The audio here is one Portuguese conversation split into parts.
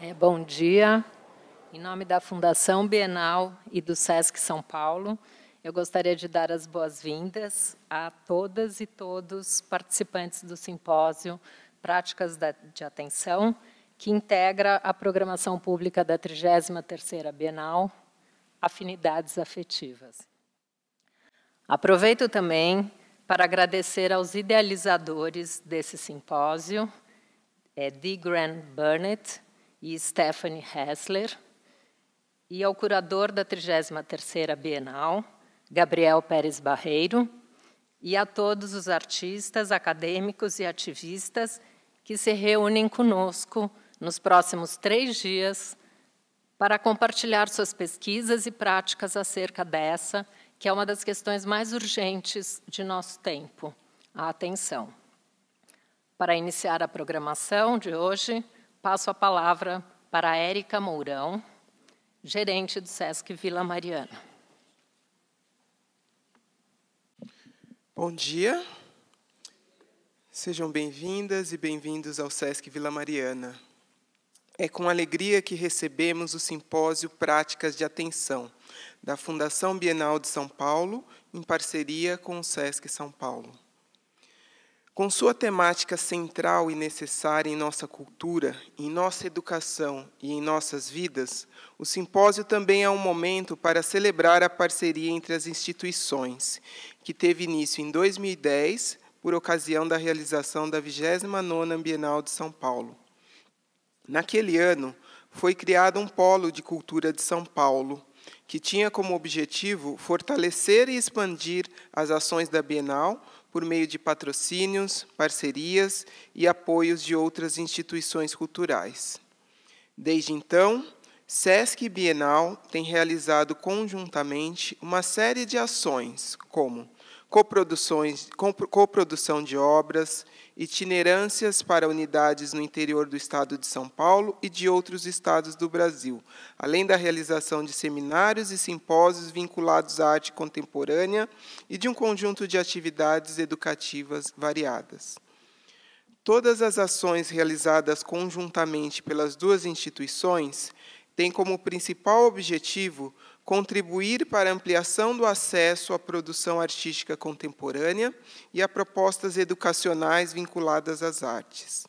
É, bom dia. Em nome da Fundação Bienal e do SESC São Paulo, eu gostaria de dar as boas-vindas a todas e todos participantes do simpósio Práticas de Atenção, que integra a programação pública da 33ª Bienal, Afinidades Afetivas. Aproveito também para agradecer aos idealizadores desse simpósio, é, Dee Grant Burnett e Stephanie Hessler, e ao curador da 33ª Bienal, Gabriel Pérez Barreiro, e a todos os artistas, acadêmicos e ativistas que se reúnem conosco nos próximos três dias para compartilhar suas pesquisas e práticas acerca dessa, que é uma das questões mais urgentes de nosso tempo, a atenção. Para iniciar a programação de hoje, passo a palavra para Érica Mourão, gerente do SESC Vila Mariana. Bom dia. Sejam bem-vindas e bem-vindos ao SESC Vila Mariana. É com alegria que recebemos o simpósio Práticas de Atenção, da Fundação Bienal de São Paulo, em parceria com o SESC São Paulo. Com sua temática central e necessária em nossa cultura, em nossa educação e em nossas vidas, o simpósio também é um momento para celebrar a parceria entre as instituições que teve início em 2010, por ocasião da realização da 29ª Bienal de São Paulo. Naquele ano, foi criado um polo de cultura de São Paulo, que tinha como objetivo fortalecer e expandir as ações da Bienal por meio de patrocínios, parcerias e apoios de outras instituições culturais. Desde então, SESC e Bienal têm realizado conjuntamente uma série de ações, como coproduções, coprodução de obras, itinerâncias para unidades no interior do estado de São Paulo e de outros estados do Brasil, além da realização de seminários e simpósios vinculados à arte contemporânea e de um conjunto de atividades educativas variadas. Todas as ações realizadas conjuntamente pelas duas instituições têm como principal objetivo contribuir para a ampliação do acesso à produção artística contemporânea e a propostas educacionais vinculadas às artes.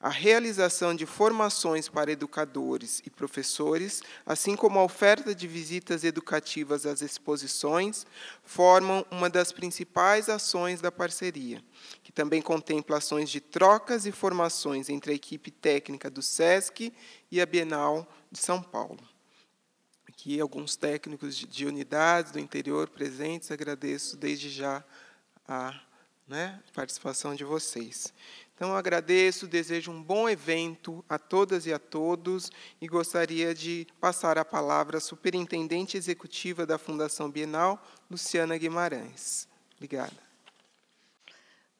A realização de formações para educadores e professores, assim como a oferta de visitas educativas às exposições, formam uma das principais ações da parceria, que também contempla ações de trocas e formações entre a equipe técnica do SESC e a Bienal de São Paulo aqui alguns técnicos de, de unidades do interior presentes. Agradeço desde já a né, participação de vocês. Então, agradeço, desejo um bom evento a todas e a todos e gostaria de passar a palavra à superintendente executiva da Fundação Bienal, Luciana Guimarães. Obrigada.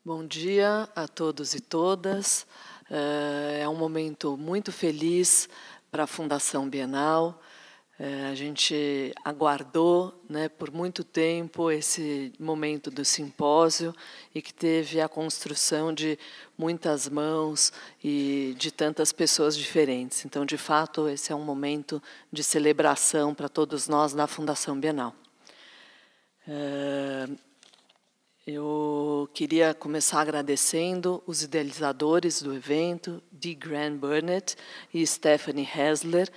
Bom dia a todos e todas. É, é um momento muito feliz para a Fundação Bienal. É, a gente aguardou né, por muito tempo esse momento do simpósio e que teve a construção de muitas mãos e de tantas pessoas diferentes. Então, de fato, esse é um momento de celebração para todos nós na Fundação Bienal. É, eu queria começar agradecendo os idealizadores do evento, Dee Grant Burnett e Stephanie Hessler,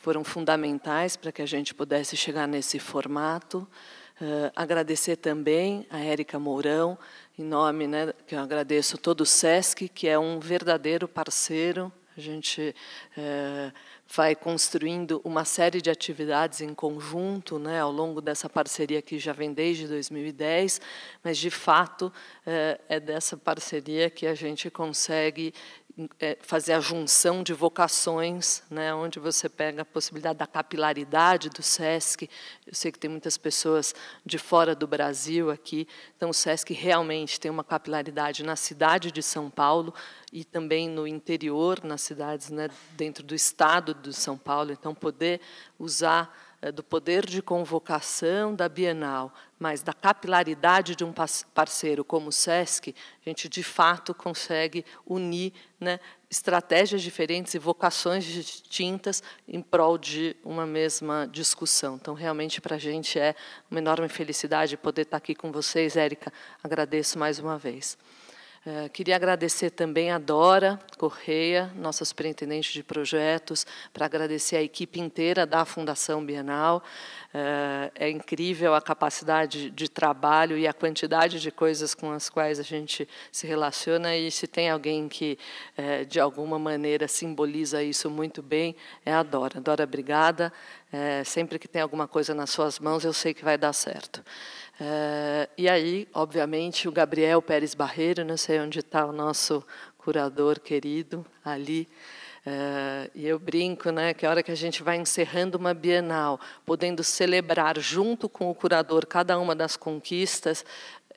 foram fundamentais para que a gente pudesse chegar nesse formato. Uh, agradecer também a Érica Mourão, em nome, né, que eu agradeço todo o SESC, que é um verdadeiro parceiro. A gente uh, vai construindo uma série de atividades em conjunto né, ao longo dessa parceria que já vem desde 2010, mas, de fato, uh, é dessa parceria que a gente consegue fazer a junção de vocações, né, onde você pega a possibilidade da capilaridade do SESC. Eu sei que tem muitas pessoas de fora do Brasil aqui, então o SESC realmente tem uma capilaridade na cidade de São Paulo e também no interior, nas cidades né, dentro do estado de São Paulo. Então, poder usar é, do poder de convocação da Bienal, mas da capilaridade de um parceiro como o SESC, a gente de fato consegue unir né, estratégias diferentes e vocações distintas em prol de uma mesma discussão. Então, realmente, para a gente é uma enorme felicidade poder estar aqui com vocês. Érica, agradeço mais uma vez. É, queria agradecer também a Dora Correia, nossa superintendente de projetos, para agradecer a equipe inteira da Fundação Bienal. É, é incrível a capacidade de trabalho e a quantidade de coisas com as quais a gente se relaciona. E se tem alguém que, é, de alguma maneira, simboliza isso muito bem, é a Dora. Dora, obrigada. Sempre que tem alguma coisa nas suas mãos, eu sei que vai dar certo. É, e aí, obviamente, o Gabriel Pérez Barreiro, não sei onde está o nosso curador querido, ali. É, e eu brinco né, que a hora que a gente vai encerrando uma Bienal, podendo celebrar junto com o curador cada uma das conquistas,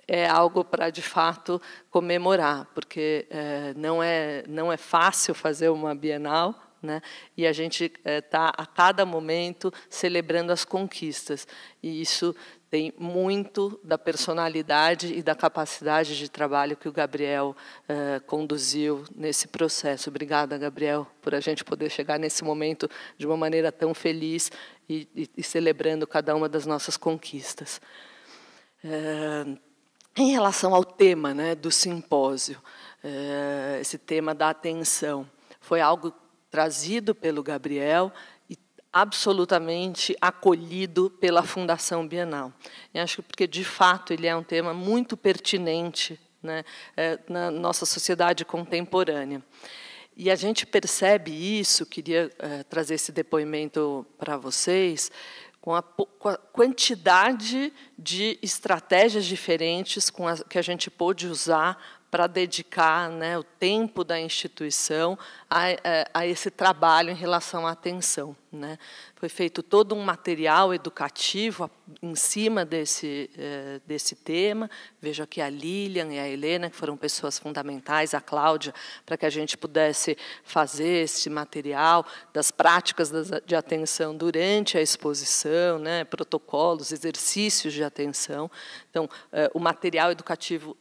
é algo para de fato comemorar, porque é, não é não é fácil fazer uma Bienal, né? E a gente está a cada momento celebrando as conquistas e isso tem muito da personalidade e da capacidade de trabalho que o Gabriel eh, conduziu nesse processo. Obrigada, Gabriel, por a gente poder chegar nesse momento de uma maneira tão feliz e, e, e celebrando cada uma das nossas conquistas. Eh, em relação ao tema né, do simpósio, eh, esse tema da atenção, foi algo trazido pelo Gabriel absolutamente acolhido pela Fundação Bienal. E acho que porque, de fato, ele é um tema muito pertinente né, é, na nossa sociedade contemporânea. E a gente percebe isso, queria é, trazer esse depoimento para vocês, com a, com a, quantidade de estratégias diferentes a, que a gente pôde usar para dedicar né, o tempo da instituição a, é, a, esse trabalho em relação à atenção. Né. Foi feito todo um material educativo em cima desse, é, desse tema. Vejo aqui a Lilian e a Helena, que foram pessoas fundamentais, a Cláudia, para que a gente pudesse fazer esse material das práticas de atenção durante a exposição, né, protocolos, exercícios de atenção. Então, é, o material educativo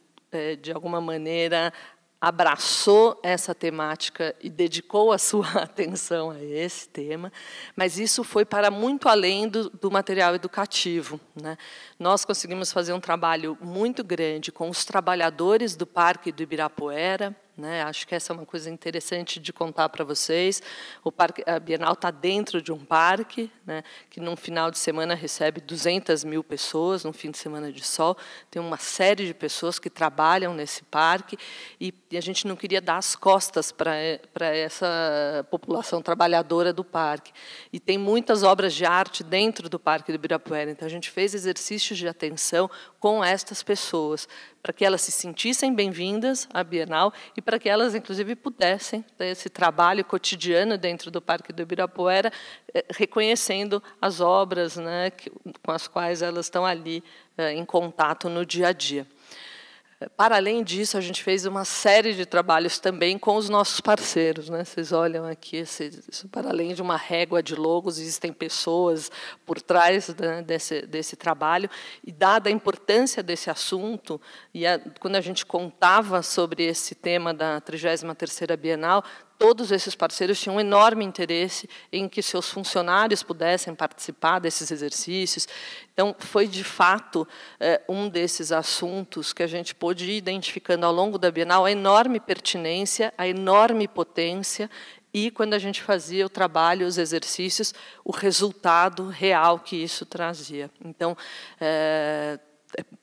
de alguma maneira, abraçou essa temática e dedicou a sua atenção a esse tema, mas isso foi para muito além do, do material educativo. Né? Nós conseguimos fazer um trabalho muito grande com os trabalhadores do Parque do Ibirapuera, né? Acho que essa é uma coisa interessante de contar para vocês. O parque, a Bienal está dentro de um parque, né, que num final de semana recebe 200 mil pessoas, num fim de semana de sol. Tem uma série de pessoas que trabalham nesse parque e, e a gente não queria dar as costas para essa população trabalhadora do parque. E tem muitas obras de arte dentro do Parque do Ibirapuera. Então a gente fez exercícios de atenção com estas pessoas para que elas se sentissem bem-vindas à Bienal e para que elas, inclusive, pudessem ter esse trabalho cotidiano dentro do Parque do Ibirapuera, eh, reconhecendo as obras né, com as quais elas estão ali eh, em contato no dia a dia. Para além disso, a gente fez uma série de trabalhos também com os nossos parceiros. Né? Vocês olham aqui, para além de uma régua de logos, existem pessoas por trás né, desse, desse trabalho. E, dada a importância desse assunto, e a, quando a gente contava sobre esse tema da 33ª Bienal, todos esses parceiros tinham um enorme interesse em que seus funcionários pudessem participar desses exercícios. Então, foi, de fato, é, um desses assuntos que a gente pôde ir identificando ao longo da Bienal a enorme pertinência, a enorme potência e, quando a gente fazia o trabalho, os exercícios, o resultado real que isso trazia. Então, é,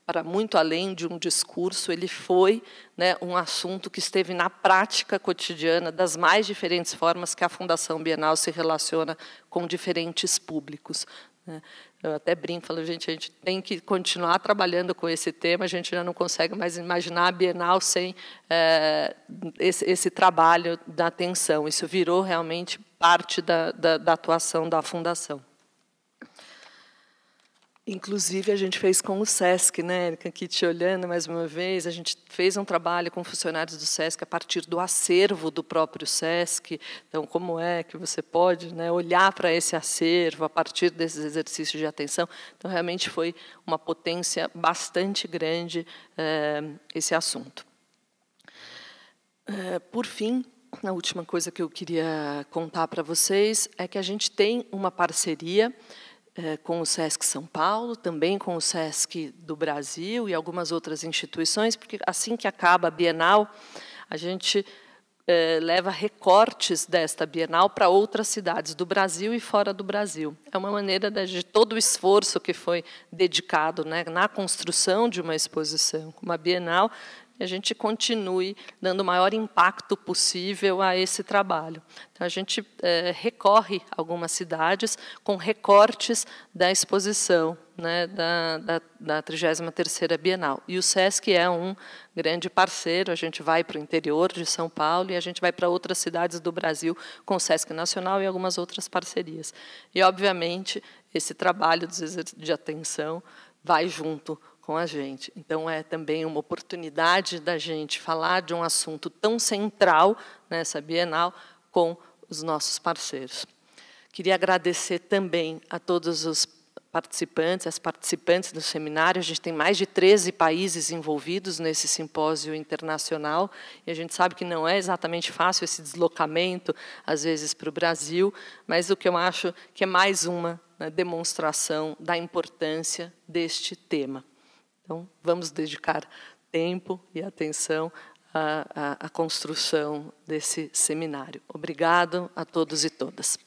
para muito além de um discurso, ele foi né, um assunto que esteve na prática cotidiana das mais diferentes formas que a Fundação Bienal se relaciona com diferentes públicos. Né. Eu até brinco, falo, gente, a gente tem que continuar trabalhando com esse tema, a gente já não consegue mais imaginar a Bienal sem é, esse, esse, trabalho da atenção. Isso virou realmente parte da, da, da atuação da Fundação. Inclusive, a gente fez com o SESC, né, Erika, aqui te olhando mais uma vez, a gente fez um trabalho com funcionários do SESC a partir do acervo do próprio SESC. Então, como é que você pode né, olhar para esse acervo a partir desses exercícios de atenção? Então, realmente foi uma potência bastante grande é, esse assunto. É, por fim, a última coisa que eu queria contar para vocês é que a gente tem uma parceria com o SESC São Paulo, também com o SESC do Brasil e algumas outras instituições, porque assim que acaba a Bienal, a gente é, leva recortes desta Bienal para outras cidades do Brasil e fora do Brasil. É uma maneira de, de todo o esforço que foi dedicado né, na construção de uma exposição, uma Bienal, e a gente continue dando o maior impacto possível a esse trabalho. Então, a gente é, recorre a algumas cidades com recortes da exposição né, da, da, da 33ª Bienal. E o SESC é um grande parceiro, a gente vai para o interior de São Paulo e a gente vai para outras cidades do Brasil com o SESC Nacional e algumas outras parcerias. E, obviamente, esse trabalho de atenção vai junto com a gente. Então, é também uma oportunidade da gente falar de um assunto tão central nessa Bienal com os nossos parceiros. Queria agradecer também a todos os participantes, as participantes do seminário. A gente tem mais de 13 países envolvidos nesse simpósio internacional, e a gente sabe que não é exatamente fácil esse deslocamento, às vezes, para o Brasil, mas o que eu acho que é mais uma né, demonstração da importância deste tema. Então, vamos dedicar tempo e atenção à, à, à construção desse seminário. Obrigado a todos e todas.